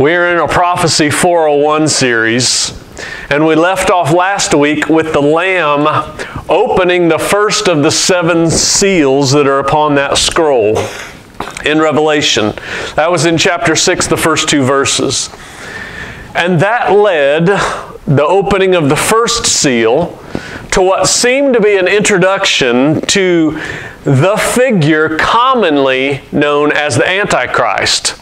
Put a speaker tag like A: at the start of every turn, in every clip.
A: We're in a Prophecy 401 series, and we left off last week with the Lamb opening the first of the seven seals that are upon that scroll in Revelation. That was in chapter 6, the first two verses. And that led the opening of the first seal to what seemed to be an introduction to the figure commonly known as the Antichrist.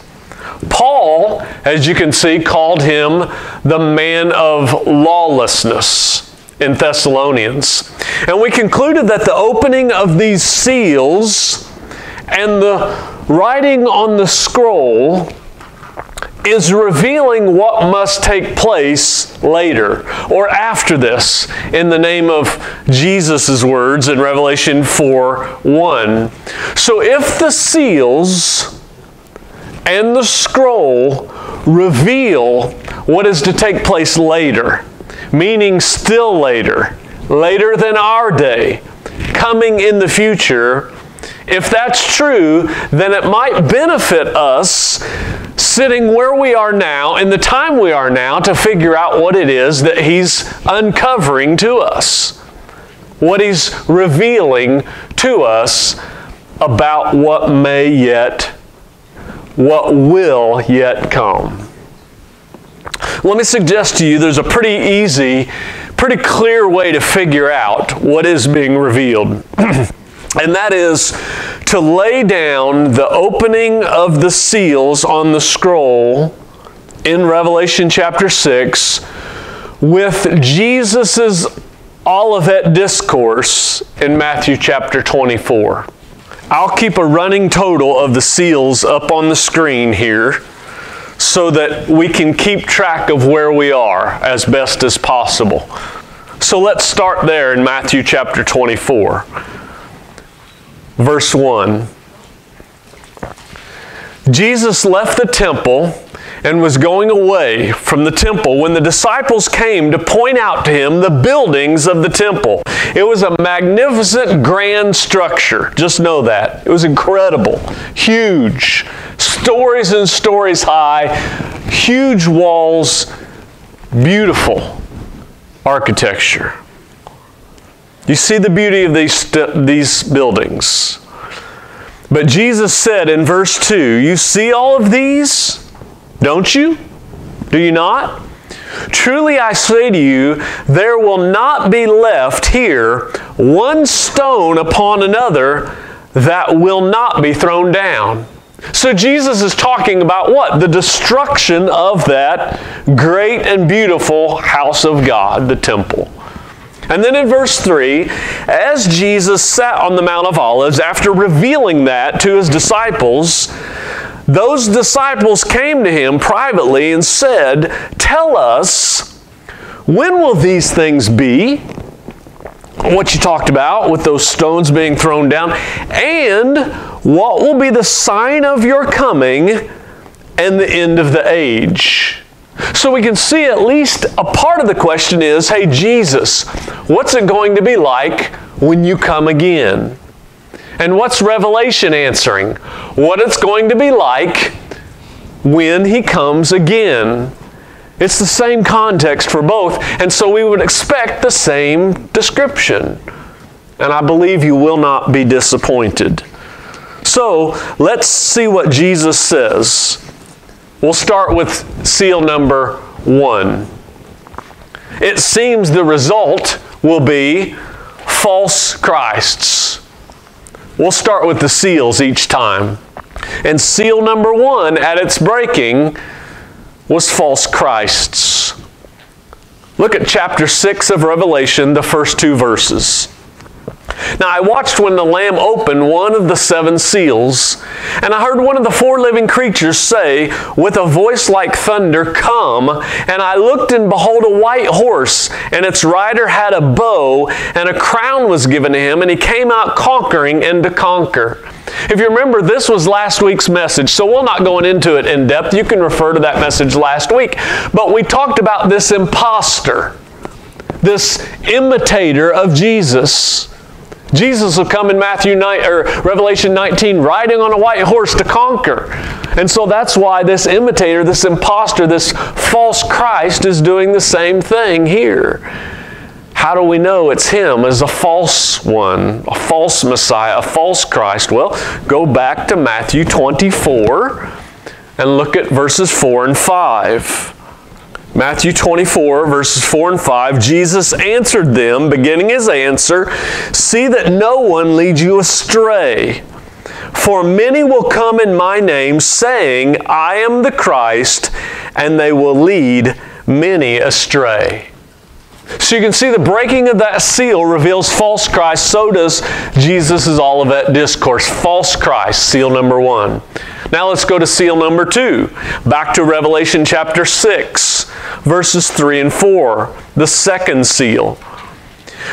A: Paul, as you can see, called him the man of lawlessness in Thessalonians. And we concluded that the opening of these seals and the writing on the scroll is revealing what must take place later or after this in the name of Jesus' words in Revelation 4 1. So if the seals and the scroll reveal what is to take place later, meaning still later, later than our day, coming in the future. If that's true, then it might benefit us sitting where we are now, in the time we are now, to figure out what it is that He's uncovering to us, what He's revealing to us about what may yet what will yet come. Let me suggest to you there's a pretty easy, pretty clear way to figure out what is being revealed. and that is to lay down the opening of the seals on the scroll in Revelation chapter 6 with Jesus' Olivet discourse in Matthew chapter 24. I'll keep a running total of the seals up on the screen here so that we can keep track of where we are as best as possible. So let's start there in Matthew chapter 24, verse 1. Jesus left the temple and was going away from the temple when the disciples came to point out to him the buildings of the temple. It was a magnificent, grand structure. Just know that. It was incredible, huge, stories and stories high, huge walls, beautiful architecture. You see the beauty of these, these buildings. But Jesus said in verse 2 You see all of these? Don't you? Do you not? Truly I say to you, there will not be left here one stone upon another that will not be thrown down. So Jesus is talking about what? The destruction of that great and beautiful house of God, the temple. And then in verse 3, as Jesus sat on the Mount of Olives, after revealing that to his disciples, those disciples came to him privately and said, Tell us, when will these things be? What you talked about with those stones being thrown down, and what will be the sign of your coming and the end of the age? So we can see at least a part of the question is hey, Jesus, what's it going to be like when you come again? And what's Revelation answering? What it's going to be like when he comes again. It's the same context for both, and so we would expect the same description. And I believe you will not be disappointed. So let's see what Jesus says. We'll start with seal number one. It seems the result will be false Christs. We'll start with the seals each time. And seal number one at its breaking was false Christs. Look at chapter 6 of Revelation, the first two verses. Now, I watched when the Lamb opened one of the seven seals, and I heard one of the four living creatures say, with a voice like thunder, Come! And I looked, and behold, a white horse, and its rider had a bow, and a crown was given to him, and he came out conquering and to conquer. If you remember, this was last week's message, so we're not going into it in depth. You can refer to that message last week. But we talked about this impostor, this imitator of Jesus Jesus will come in Matthew 9 or Revelation 19 riding on a white horse to conquer. And so that's why this imitator, this impostor, this false Christ is doing the same thing here. How do we know it's him as a false one, a false Messiah, a false Christ? Well, go back to Matthew 24 and look at verses 4 and 5. Matthew 24, verses 4 and 5, Jesus answered them, beginning his answer, See that no one leads you astray. For many will come in my name, saying, I am the Christ, and they will lead many astray. So you can see the breaking of that seal reveals false Christ. So does Jesus' Olivet Discourse. False Christ, seal number one. Now let's go to seal number two. Back to Revelation chapter 6, verses 3 and 4. The second seal.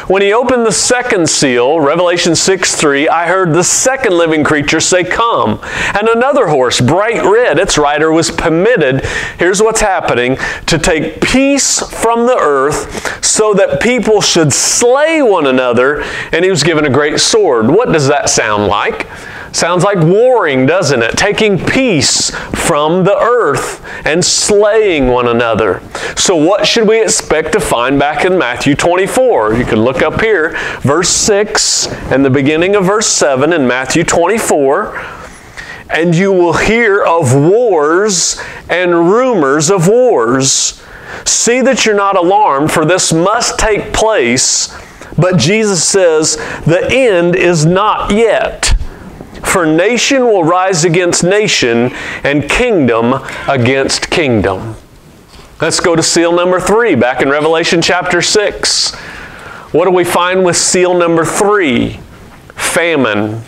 A: When he opened the second seal, Revelation 6 3, I heard the second living creature say, Come. And another horse, bright red, its rider was permitted, here's what's happening, to take peace from the earth so that people should slay one another. And he was given a great sword. What does that sound like? Sounds like warring, doesn't it? Taking peace from the earth and slaying one another. So, what should we expect to find back in Matthew 24? You can look up here, verse 6 and the beginning of verse 7 in Matthew 24. And you will hear of wars and rumors of wars. See that you're not alarmed, for this must take place. But Jesus says, the end is not yet. For nation will rise against nation, and kingdom against kingdom. Let's go to seal number three, back in Revelation chapter 6. What do we find with seal number three? Famine.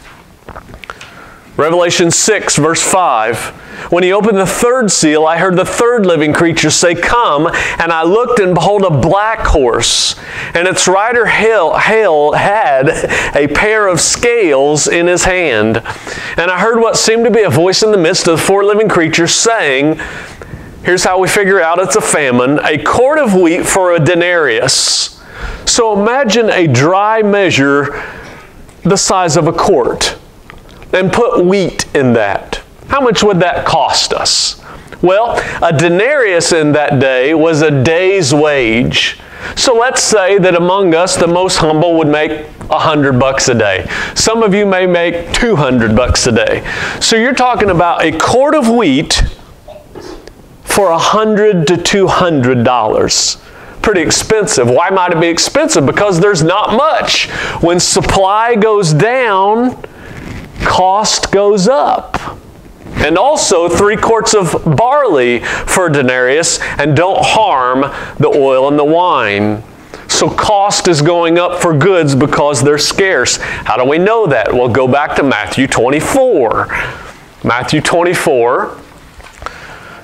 A: Revelation 6, verse 5. When he opened the third seal, I heard the third living creature say, Come. And I looked, and behold, a black horse. And its rider hail, hail, had a pair of scales in his hand. And I heard what seemed to be a voice in the midst of the four living creatures saying, Here's how we figure out it's a famine a quart of wheat for a denarius. So imagine a dry measure the size of a quart and put wheat in that. How much would that cost us? Well, a denarius in that day was a day's wage. So let's say that among us, the most humble would make a hundred bucks a day. Some of you may make 200 bucks a day. So you're talking about a quart of wheat for a hundred to two hundred dollars. Pretty expensive. Why might it be expensive? Because there's not much. When supply goes down, cost goes up and also three quarts of barley for denarius, and don't harm the oil and the wine. So cost is going up for goods because they're scarce. How do we know that? Well, go back to Matthew 24. Matthew 24,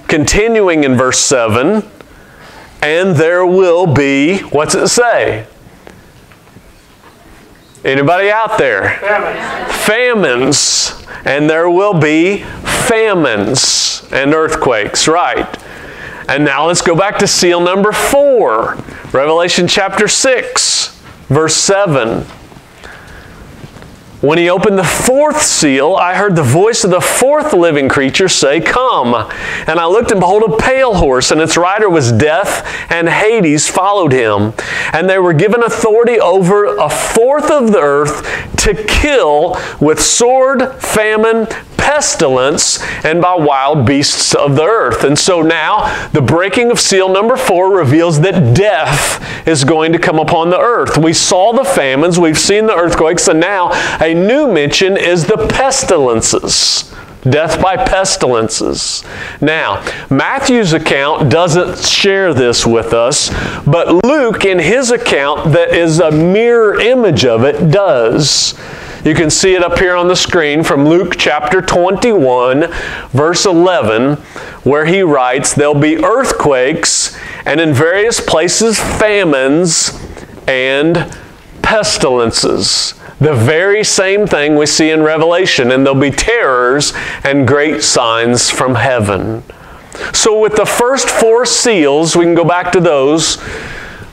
A: continuing in verse 7, and there will be, what's it say? Anybody out there? Famines. Famines. And there will be famines and earthquakes, right? And now let's go back to seal number four, Revelation chapter 6, verse 7. When he opened the fourth seal, I heard the voice of the fourth living creature say, Come. And I looked, and behold, a pale horse, and its rider was Death, and Hades followed him. And they were given authority over a fourth of the earth to kill with sword, famine, pestilence, and by wild beasts of the earth. And so now, the breaking of seal number four reveals that death is going to come upon the earth. We saw the famines, we've seen the earthquakes, and now a new mention is the pestilences. Death by pestilences. Now, Matthew's account doesn't share this with us, but Luke, in his account, that is a mirror image of it, does. You can see it up here on the screen from Luke chapter 21, verse 11, where he writes, There'll be earthquakes, and in various places famines and pestilences. The very same thing we see in Revelation, and there'll be terrors and great signs from heaven. So, with the first four seals, we can go back to those.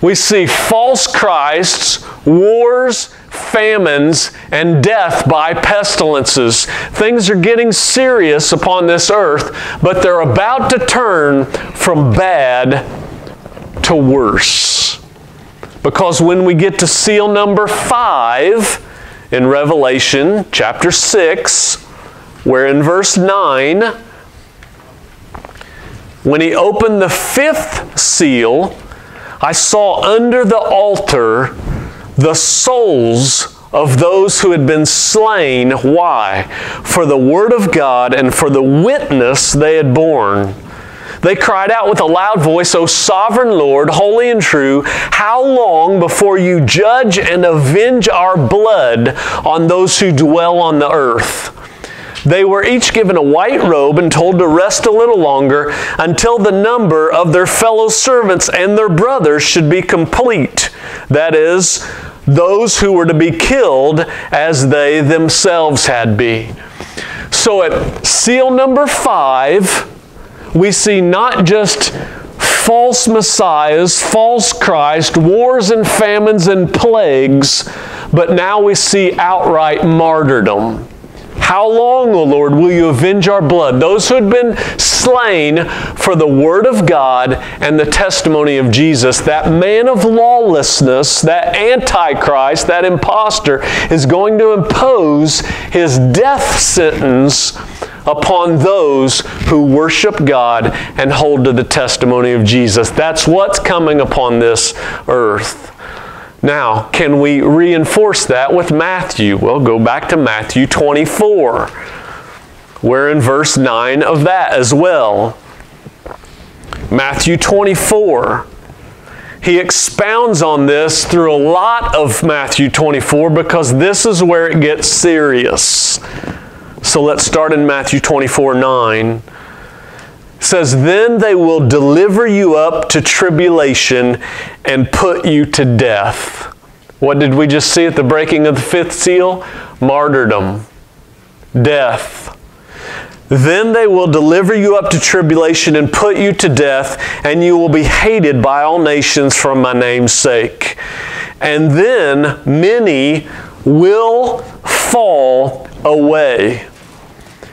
A: We see false Christs, wars, famines and death by pestilences. Things are getting serious upon this earth, but they're about to turn from bad to worse. Because when we get to seal number five in Revelation chapter 6, where in verse 9, when he opened the fifth seal, I saw under the altar the souls of those who had been slain. Why? For the word of God and for the witness they had borne. They cried out with a loud voice, O sovereign Lord, holy and true, how long before you judge and avenge our blood on those who dwell on the earth? They were each given a white robe and told to rest a little longer until the number of their fellow servants and their brothers should be complete. That is, those who were to be killed as they themselves had been. So at seal number five, we see not just false messiahs, false Christ, wars and famines and plagues, but now we see outright martyrdom. How long, O Lord, will you avenge our blood? Those who had been slain for the Word of God and the testimony of Jesus, that man of lawlessness, that Antichrist, that impostor, is going to impose his death sentence upon those who worship God and hold to the testimony of Jesus. That's what's coming upon this earth. Now, can we reinforce that with Matthew? Well, go back to Matthew 24. We're in verse 9 of that as well. Matthew 24. He expounds on this through a lot of Matthew 24 because this is where it gets serious. So let's start in Matthew 24 9 says, Then they will deliver you up to tribulation and put you to death. What did we just see at the breaking of the fifth seal? Martyrdom, death. Then they will deliver you up to tribulation and put you to death, and you will be hated by all nations for my name's sake. And then many will fall away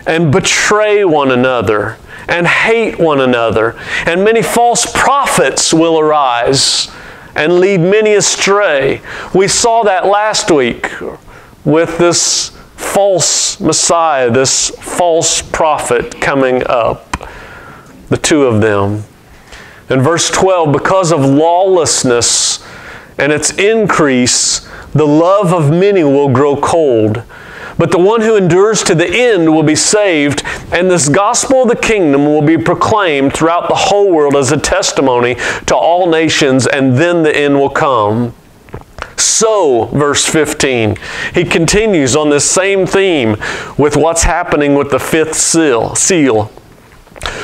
A: and betray one another and hate one another. And many false prophets will arise and lead many astray. We saw that last week with this false Messiah, this false prophet coming up. The two of them. In verse 12, because of lawlessness and its increase, the love of many will grow cold. But the one who endures to the end will be saved, and this gospel of the kingdom will be proclaimed throughout the whole world as a testimony to all nations, and then the end will come. So, verse 15, he continues on this same theme with what's happening with the fifth seal. seal.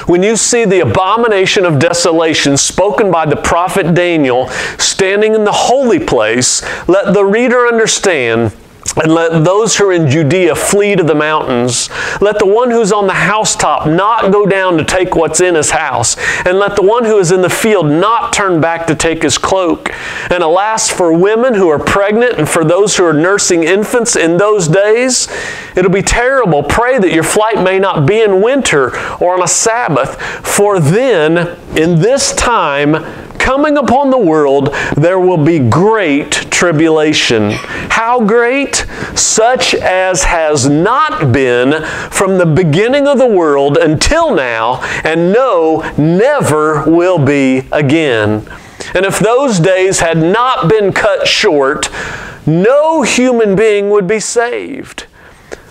A: When you see the abomination of desolation spoken by the prophet Daniel standing in the holy place, let the reader understand and let those who are in Judea flee to the mountains. Let the one who's on the housetop not go down to take what's in his house. And let the one who is in the field not turn back to take his cloak. And alas, for women who are pregnant and for those who are nursing infants in those days, it'll be terrible. Pray that your flight may not be in winter or on a Sabbath. For then, in this time, coming upon the world, there will be great tribulation. How great? Such as has not been from the beginning of the world until now, and no, never will be again. And if those days had not been cut short, no human being would be saved.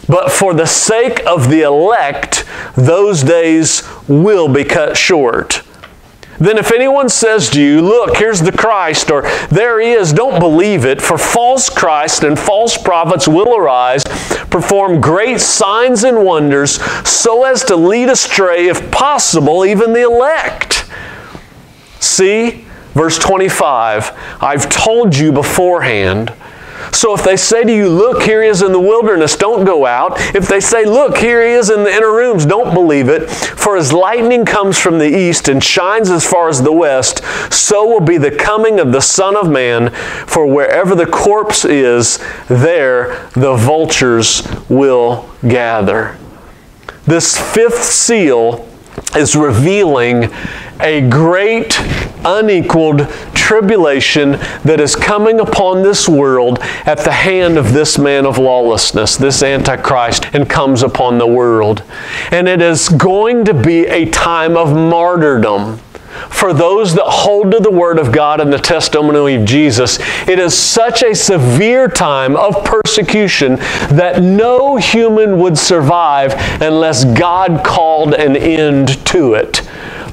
A: But for the sake of the elect, those days will be cut short. Then, if anyone says to you, Look, here's the Christ, or there he is, don't believe it, for false Christ and false prophets will arise, perform great signs and wonders, so as to lead astray, if possible, even the elect. See, verse 25 I've told you beforehand. So if they say to you, Look, here he is in the wilderness, don't go out. If they say, Look, here he is in the inner rooms, don't believe it. For as lightning comes from the east and shines as far as the west, so will be the coming of the Son of Man. For wherever the corpse is, there the vultures will gather. This fifth seal is revealing a great unequaled tribulation that is coming upon this world at the hand of this man of lawlessness, this Antichrist, and comes upon the world. And it is going to be a time of martyrdom for those that hold to the Word of God and the testimony of Jesus. It is such a severe time of persecution that no human would survive unless God called an end to it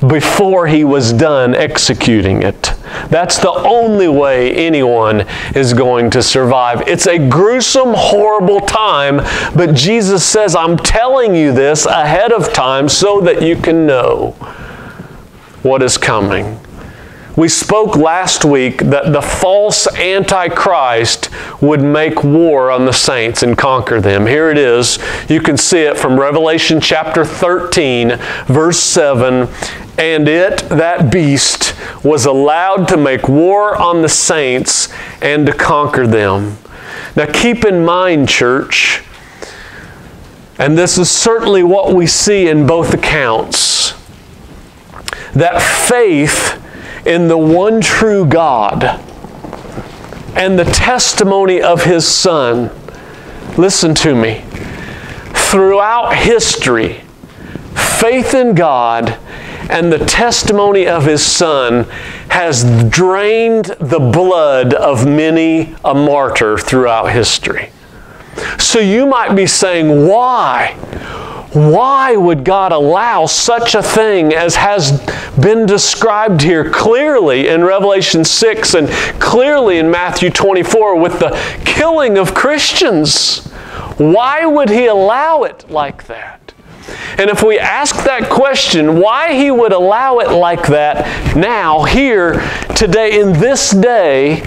A: before he was done executing it. That's the only way anyone is going to survive. It's a gruesome, horrible time, but Jesus says, I'm telling you this ahead of time so that you can know what is coming. We spoke last week that the false Antichrist would make war on the saints and conquer them. Here it is. You can see it from Revelation chapter 13, verse 7. And it, that beast, was allowed to make war on the saints and to conquer them. Now keep in mind, church, and this is certainly what we see in both accounts, that faith in the one true God and the testimony of His Son, listen to me, throughout history, faith in God and the testimony of His Son has drained the blood of many a martyr throughout history. So you might be saying, why? Why would God allow such a thing as has been described here clearly in Revelation 6 and clearly in Matthew 24 with the killing of Christians? Why would He allow it like that? And if we ask that question, why He would allow it like that now, here, today, in this day,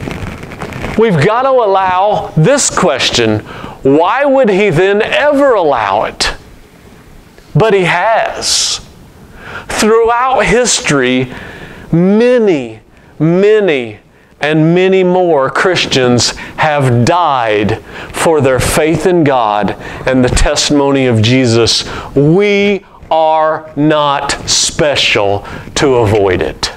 A: we've got to allow this question why would He then ever allow it? But he has. Throughout history, many, many, and many more Christians have died for their faith in God and the testimony of Jesus. We are not special to avoid it.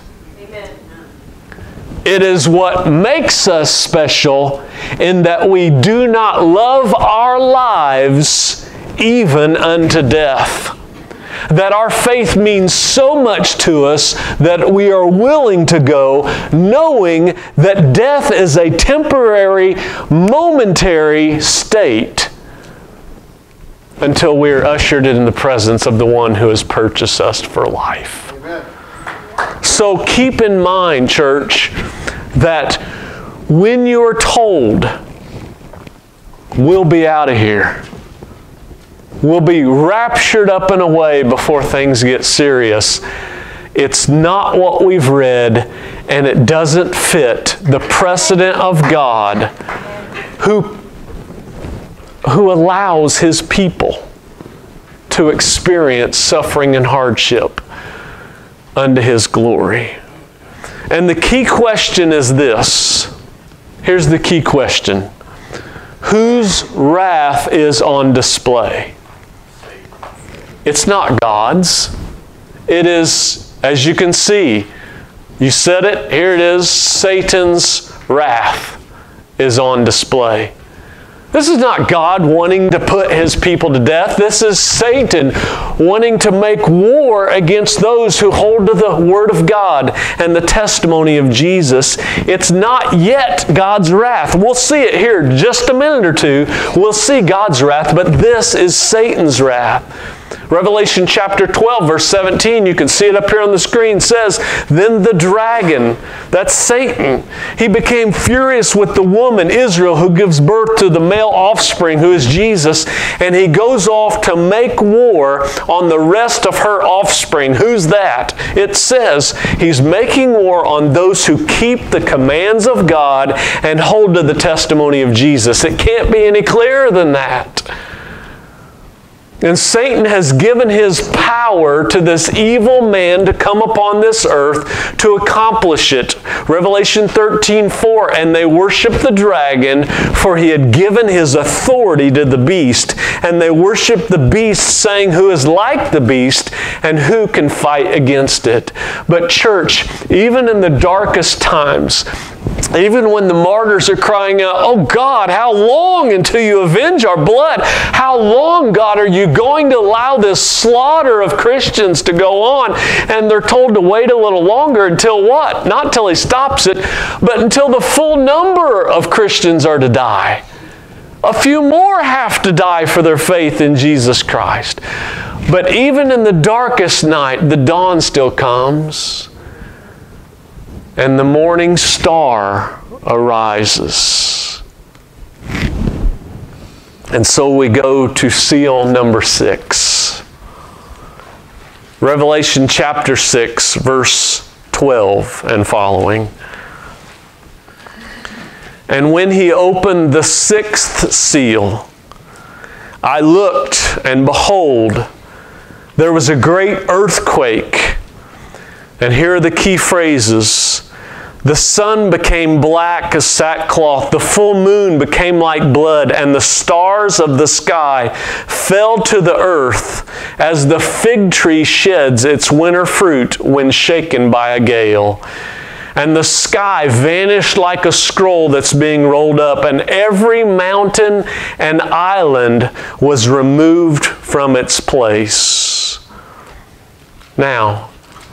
A: It is what makes us special in that we do not love our lives even unto death. That our faith means so much to us that we are willing to go, knowing that death is a temporary, momentary state until we are ushered in the presence of the one who has purchased us for life. Amen. So keep in mind, church, that when you are told, we'll be out of here We'll be raptured up and away before things get serious. It's not what we've read, and it doesn't fit the precedent of God who, who allows His people to experience suffering and hardship unto His glory. And the key question is this. Here's the key question Whose wrath is on display? It's not God's. It is, as you can see, you said it, here it is Satan's wrath is on display. This is not God wanting to put his people to death. This is Satan wanting to make war against those who hold to the Word of God and the testimony of Jesus. It's not yet God's wrath. We'll see it here just a minute or two. We'll see God's wrath, but this is Satan's wrath. Revelation chapter 12, verse 17, you can see it up here on the screen, says, Then the dragon, that's Satan, he became furious with the woman, Israel, who gives birth to the male offspring, who is Jesus, and he goes off to make war on the rest of her offspring. Who's that? It says he's making war on those who keep the commands of God and hold to the testimony of Jesus. It can't be any clearer than that. And Satan has given his power to this evil man to come upon this earth to accomplish it. Revelation 13 4 And they worshiped the dragon, for he had given his authority to the beast. And they worshiped the beast, saying, Who is like the beast, and who can fight against it? But, church, even in the darkest times, even when the martyrs are crying out, Oh God, how long until you avenge our blood? How long, God, are you going to allow this slaughter of Christians to go on? And they're told to wait a little longer until what? Not till He stops it, but until the full number of Christians are to die. A few more have to die for their faith in Jesus Christ. But even in the darkest night, the dawn still comes and the morning star arises. And so we go to seal number six. Revelation chapter 6, verse 12 and following. And when he opened the sixth seal, I looked, and behold, there was a great earthquake. And here are the key phrases the sun became black as sackcloth, the full moon became like blood, and the stars of the sky fell to the earth as the fig tree sheds its winter fruit when shaken by a gale. And the sky vanished like a scroll that's being rolled up, and every mountain and island was removed from its place. Now,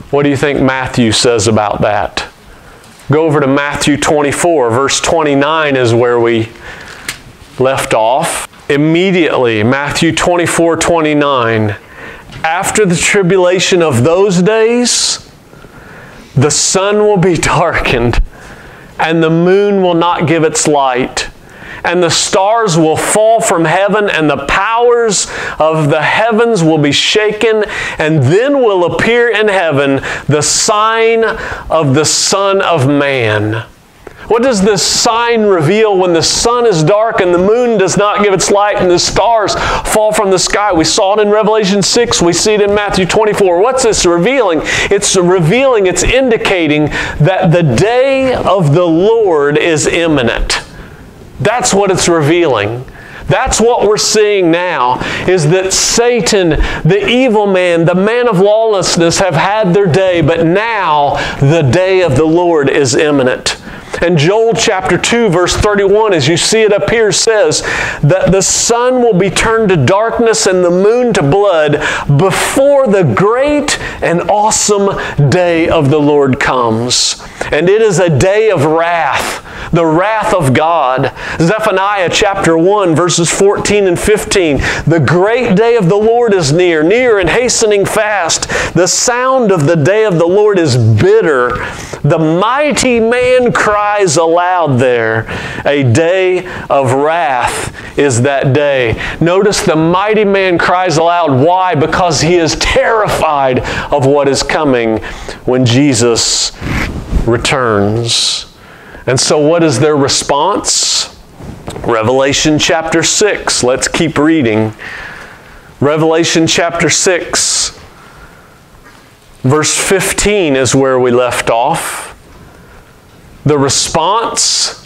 A: what do you think Matthew says about that? Go over to Matthew 24, verse 29 is where we left off. Immediately, Matthew 24, 29. After the tribulation of those days, the sun will be darkened, and the moon will not give its light and the stars will fall from heaven, and the powers of the heavens will be shaken, and then will appear in heaven the sign of the Son of Man. What does this sign reveal when the sun is dark and the moon does not give its light and the stars fall from the sky? We saw it in Revelation 6, we see it in Matthew 24. What's this revealing? It's revealing, it's indicating that the day of the Lord is imminent. That's what it's revealing. That's what we're seeing now is that Satan, the evil man, the man of lawlessness have had their day, but now the day of the Lord is imminent. And Joel chapter 2, verse 31, as you see it up here, says that the sun will be turned to darkness and the moon to blood before the great and awesome day of the Lord comes. And it is a day of wrath the wrath of God. Zephaniah chapter 1, verses 14 and 15. The great day of the Lord is near, near and hastening fast. The sound of the day of the Lord is bitter. The mighty man cries aloud there. A day of wrath is that day. Notice the mighty man cries aloud. Why? Because he is terrified of what is coming when Jesus returns. And so, what is their response? Revelation chapter 6. Let's keep reading. Revelation chapter 6, verse 15 is where we left off. The response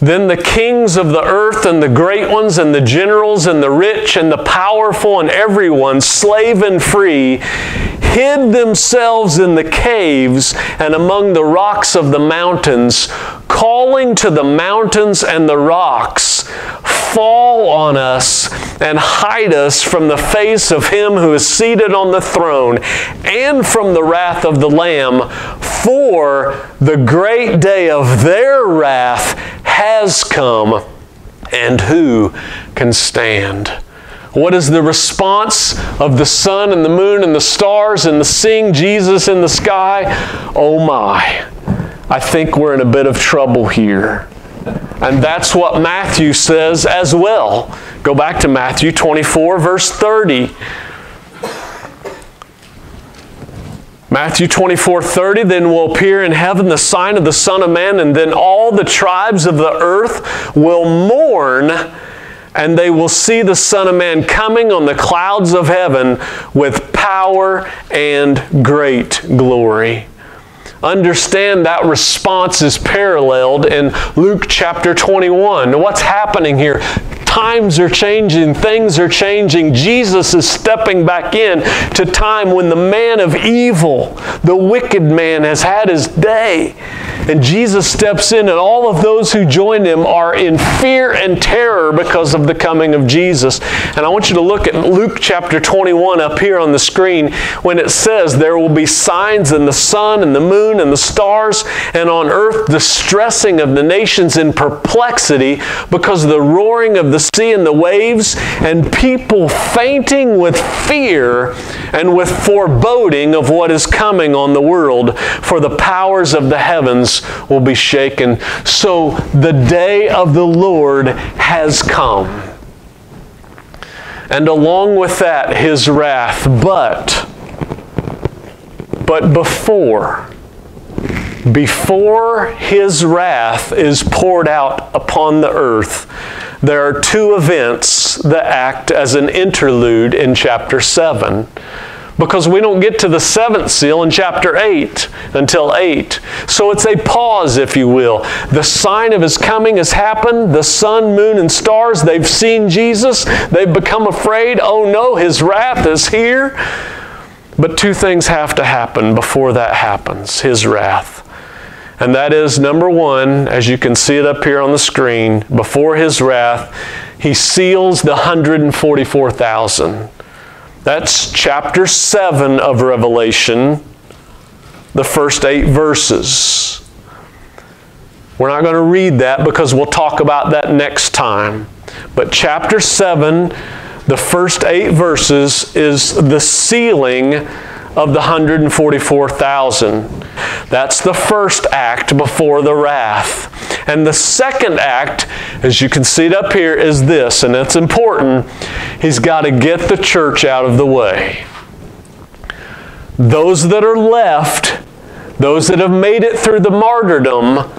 A: then the kings of the earth and the great ones and the generals and the rich and the powerful and everyone, slave and free, hid themselves in the caves and among the rocks of the mountains, calling to the mountains and the rocks, Fall on us and hide us from the face of him who is seated on the throne and from the wrath of the Lamb, for the great day of their wrath has come, and who can stand? What is the response of the sun and the moon and the stars and the seeing Jesus in the sky? Oh my, I think we're in a bit of trouble here. And that's what Matthew says as well. Go back to Matthew 24, verse 30. Matthew 24, 30, then will appear in heaven the sign of the Son of Man, and then all the tribes of the earth will mourn, and they will see the Son of Man coming on the clouds of heaven with power and great glory understand that response is paralleled in Luke chapter 21. What's happening here? Times are changing, things are changing. Jesus is stepping back in to time when the man of evil, the wicked man, has had his day. And Jesus steps in, and all of those who join him are in fear and terror because of the coming of Jesus. And I want you to look at Luke chapter 21 up here on the screen when it says, There will be signs in the sun and the moon and the stars, and on earth distressing of the nations in perplexity because of the roaring of the sea and the waves, and people fainting with fear and with foreboding of what is coming on the world, for the powers of the heavens will be shaken. So the day of the Lord has come. And along with that, his wrath. But, but before, before his wrath is poured out upon the earth, there are two events that act as an interlude in chapter 7 because we don't get to the seventh seal in chapter 8 until 8. So it's a pause, if you will. The sign of his coming has happened. The sun, moon, and stars, they've seen Jesus. They've become afraid. Oh no, his wrath is here. But two things have to happen before that happens his wrath. And that is number one, as you can see it up here on the screen, before his wrath, he seals the 144,000. That's chapter 7 of Revelation, the first eight verses. We're not going to read that because we'll talk about that next time. But chapter 7, the first eight verses, is the sealing of the 144,000. That's the first act before the wrath. And the second act, as you can see it up here, is this, and it's important. He's got to get the church out of the way. Those that are left, those that have made it through the martyrdom,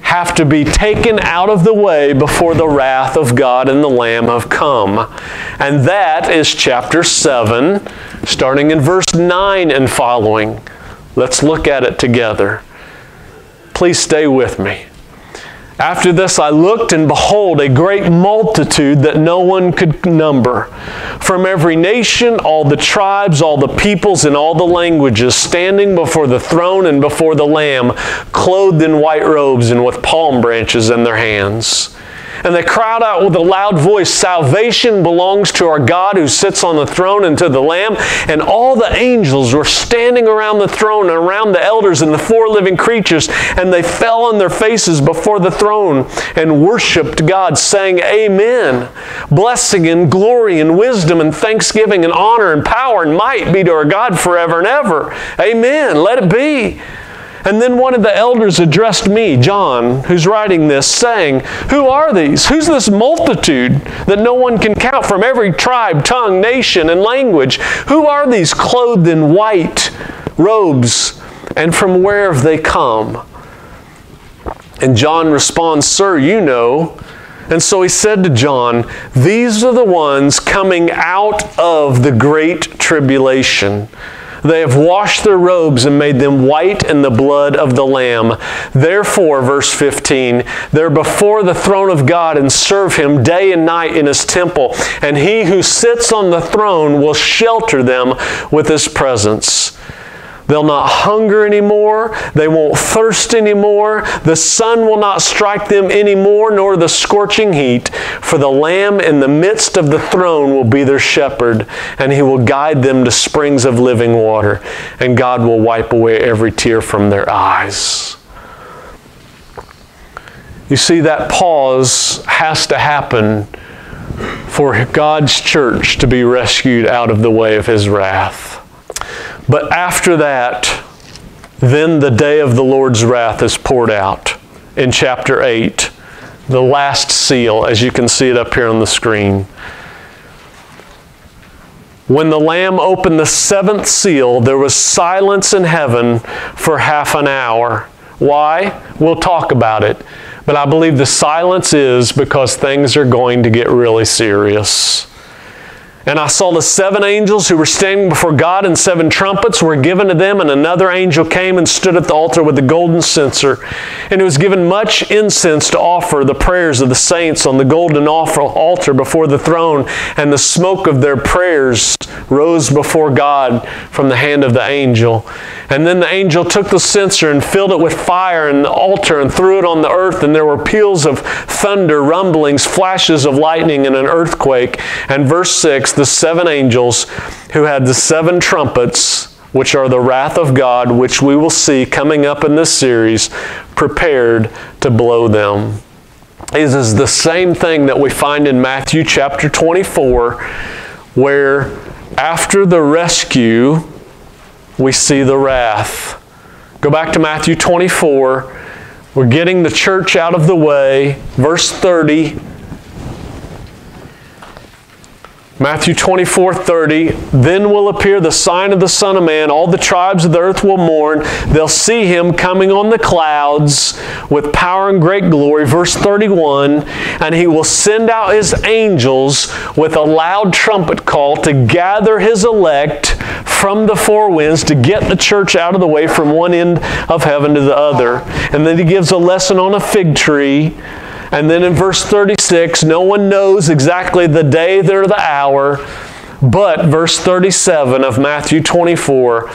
A: have to be taken out of the way before the wrath of God and the Lamb have come. And that is chapter 7, starting in verse 9 and following. Let's look at it together. Please stay with me. After this I looked, and behold, a great multitude that no one could number. From every nation, all the tribes, all the peoples, and all the languages, standing before the throne and before the Lamb, clothed in white robes and with palm branches in their hands. And they cried out with a loud voice, Salvation belongs to our God who sits on the throne and to the Lamb. And all the angels were standing around the throne and around the elders and the four living creatures. And they fell on their faces before the throne and worshiped God, saying, Amen. Blessing and glory and wisdom and thanksgiving and honor and power and might be to our God forever and ever. Amen. Let it be. And then one of the elders addressed me, John, who's writing this, saying, Who are these? Who's this multitude that no one can count from every tribe, tongue, nation, and language? Who are these clothed in white robes, and from where have they come? And John responds, Sir, you know. And so he said to John, These are the ones coming out of the great tribulation they have washed their robes and made them white in the blood of the Lamb. Therefore, verse 15, they're before the throne of God and serve Him day and night in His temple, and He who sits on the throne will shelter them with His presence. They'll not hunger anymore. They won't thirst anymore. The sun will not strike them anymore, nor the scorching heat. For the Lamb in the midst of the throne will be their shepherd, and he will guide them to springs of living water, and God will wipe away every tear from their eyes. You see, that pause has to happen for God's church to be rescued out of the way of his wrath. But after that, then the day of the Lord's wrath is poured out in chapter 8, the last seal, as you can see it up here on the screen. When the Lamb opened the seventh seal, there was silence in heaven for half an hour. Why? We'll talk about it. But I believe the silence is because things are going to get really serious. And I saw the seven angels who were standing before God, and seven trumpets were given to them, and another angel came and stood at the altar with a golden censer. And it was given much incense to offer the prayers of the saints on the golden altar before the throne, and the smoke of their prayers rose before God from the hand of the angel. And then the angel took the censer and filled it with fire and the altar and threw it on the earth, and there were peals of thunder, rumblings, flashes of lightning, and an earthquake. And verse 6 the seven angels who had the seven trumpets, which are the wrath of God, which we will see coming up in this series, prepared to blow them. This is the same thing that we find in Matthew chapter 24, where after the rescue, we see the wrath. Go back to Matthew 24. We're getting the church out of the way. Verse 30 Matthew 24, 30. Then will appear the sign of the Son of Man. All the tribes of the earth will mourn. They'll see him coming on the clouds with power and great glory. Verse 31. And he will send out his angels with a loud trumpet call to gather his elect from the four winds to get the church out of the way from one end of heaven to the other. And then he gives a lesson on a fig tree and then in verse 36, no one knows exactly the day or the hour, but verse 37 of Matthew 24,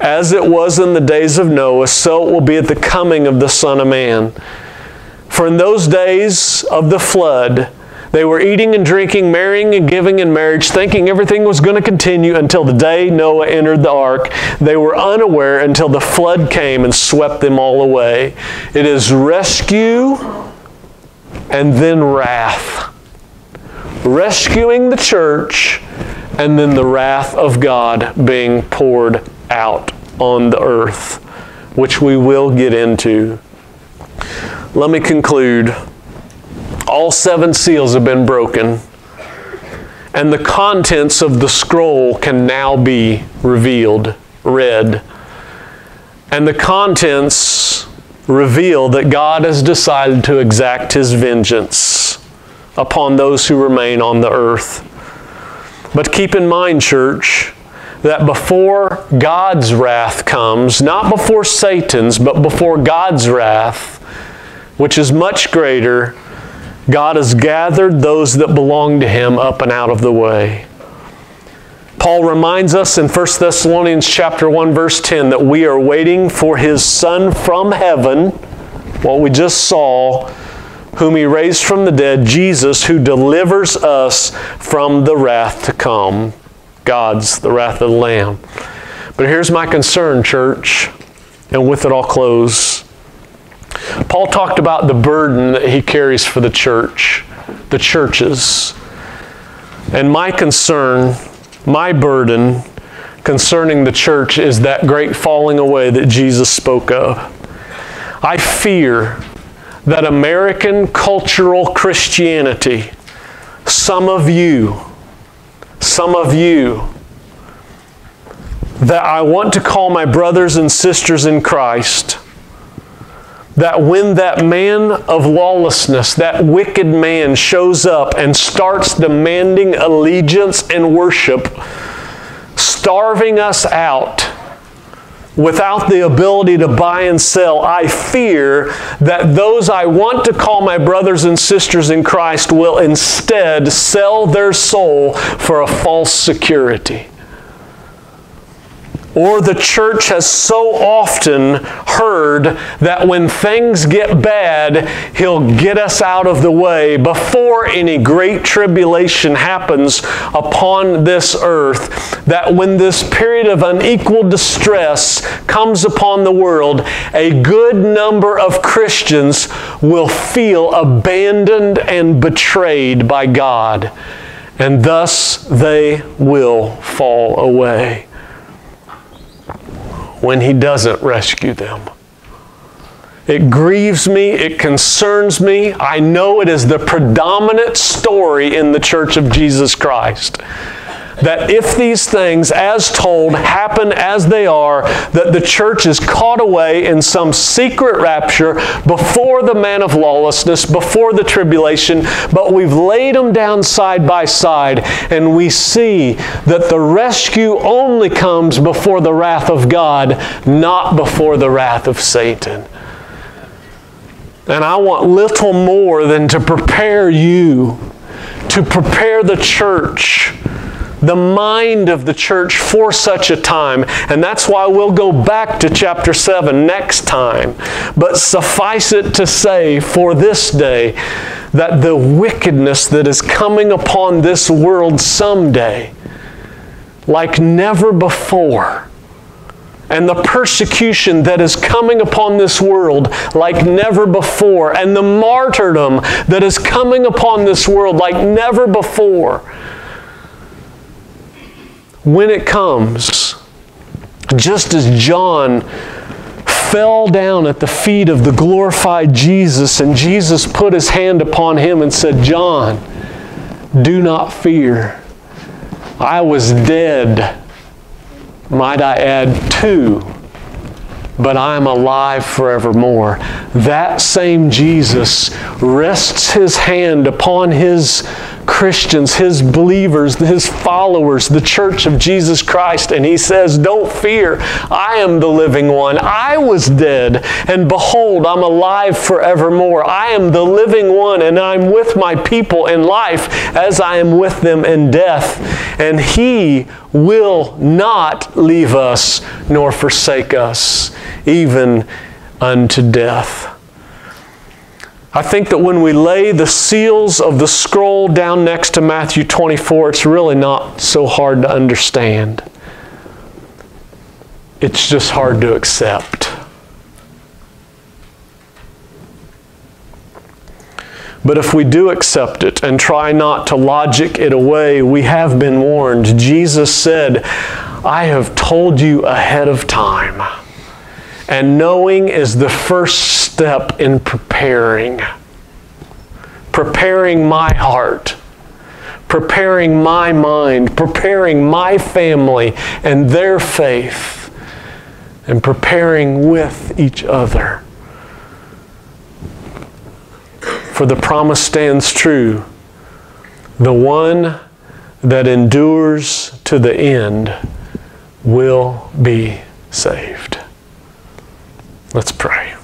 A: as it was in the days of Noah, so it will be at the coming of the Son of Man. For in those days of the flood, they were eating and drinking, marrying and giving in marriage, thinking everything was going to continue until the day Noah entered the ark. They were unaware until the flood came and swept them all away. It is rescue and then wrath. Rescuing the church and then the wrath of God being poured out on the earth, which we will get into. Let me conclude. All seven seals have been broken, and the contents of the scroll can now be revealed, read. And the contents reveal that God has decided to exact his vengeance upon those who remain on the earth. But keep in mind, church, that before God's wrath comes, not before Satan's, but before God's wrath, which is much greater, God has gathered those that belong to him up and out of the way. Paul reminds us in 1 Thessalonians chapter 1 verse 10 that we are waiting for his son from heaven, what we just saw, whom he raised from the dead, Jesus, who delivers us from the wrath to come. God's the wrath of the Lamb. But here's my concern, church, and with it I'll close. Paul talked about the burden that he carries for the church, the churches. And my concern my burden concerning the church is that great falling away that Jesus spoke of. I fear that American cultural Christianity, some of you, some of you, that I want to call my brothers and sisters in Christ, that when that man of lawlessness, that wicked man, shows up and starts demanding allegiance and worship, starving us out without the ability to buy and sell, I fear that those I want to call my brothers and sisters in Christ will instead sell their soul for a false security. Or the church has so often heard that when things get bad, He'll get us out of the way before any great tribulation happens upon this earth. That when this period of unequal distress comes upon the world, a good number of Christians will feel abandoned and betrayed by God, and thus they will fall away when He doesn't rescue them. It grieves me, it concerns me. I know it is the predominant story in the Church of Jesus Christ that if these things, as told, happen as they are, that the church is caught away in some secret rapture before the man of lawlessness, before the tribulation, but we've laid them down side by side, and we see that the rescue only comes before the wrath of God, not before the wrath of Satan. And I want little more than to prepare you, to prepare the church the mind of the church for such a time. And that's why we'll go back to chapter 7 next time. But suffice it to say for this day that the wickedness that is coming upon this world someday, like never before, and the persecution that is coming upon this world like never before, and the martyrdom that is coming upon this world like never before when it comes, just as John fell down at the feet of the glorified Jesus, and Jesus put his hand upon him and said, John, do not fear. I was dead, might I add, too, but I am alive forevermore. That same Jesus rests his hand upon his Christians, his believers, his followers, the church of Jesus Christ. And he says, Don't fear, I am the living one. I was dead, and behold, I'm alive forevermore. I am the living one, and I'm with my people in life as I am with them in death. And he will not leave us nor forsake us, even unto death. I think that when we lay the seals of the scroll down next to Matthew 24, it's really not so hard to understand. It's just hard to accept. But if we do accept it and try not to logic it away, we have been warned. Jesus said, I have told you ahead of time. And knowing is the first step in preparing. Preparing my heart, preparing my mind, preparing my family and their faith, and preparing with each other. For the promise stands true the one that endures to the end will be saved. Let's pray.